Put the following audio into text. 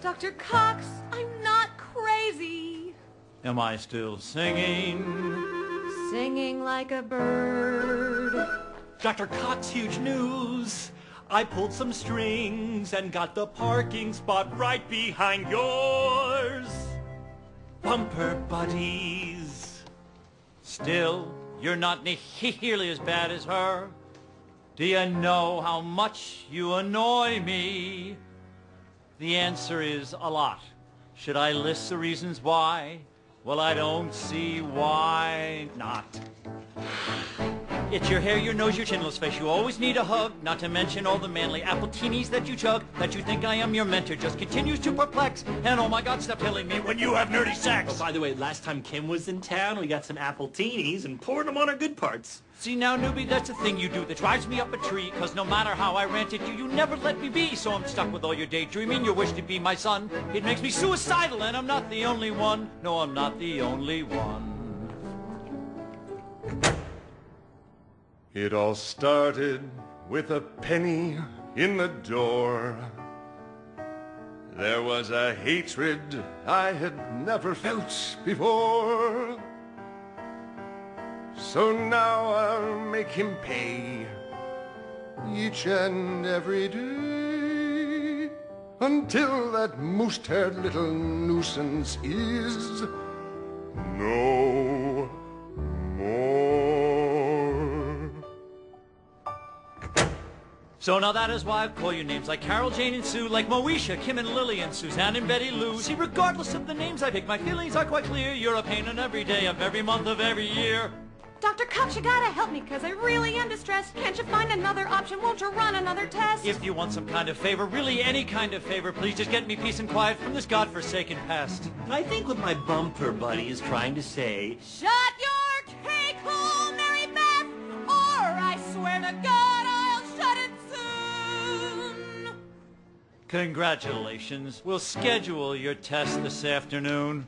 Dr. Cox, I'm not crazy. Am I still singing? Singing like a bird. Dr. Cox, huge news. I pulled some strings and got the parking spot right behind yours. Bumper buddies. Still, you're not nearly as bad as her. Do you know how much you annoy me? The answer is a lot. Should I list the reasons why? Well, I don't see why not. It's your hair, your nose, your chinless face. You always need a hug, not to mention all the manly appletinis that you chug. That you think I am your mentor just continues to perplex. And oh my god, stop telling me when you have nerdy sex. Oh, by the way, last time Kim was in town, we got some appletinis and poured them on our good parts. See now, newbie, that's the thing you do that drives me up a tree. Cause no matter how I rant at you, you never let me be. So I'm stuck with all your daydreaming, your wish to be my son. It makes me suicidal, and I'm not the only one. No, I'm not the only one. It all started with a penny in the door. There was a hatred I had never felt before. So now I'll make him pay each and every day until that moose-haired little nuisance is no So now that is why I call you names like Carol, Jane, and Sue, like Moesha, Kim, and Lily, and Suzanne, and Betty Lou. See, regardless of the names I pick, my feelings are quite clear. You're a pain in every day of every month of every year. Dr. Cox, you gotta help me, cause I really am distressed. Can't you find another option? Won't you run another test? If you want some kind of favor, really any kind of favor, please just get me peace and quiet from this godforsaken pest. I think what my bumper buddy is trying to say Shut Congratulations. We'll schedule your test this afternoon.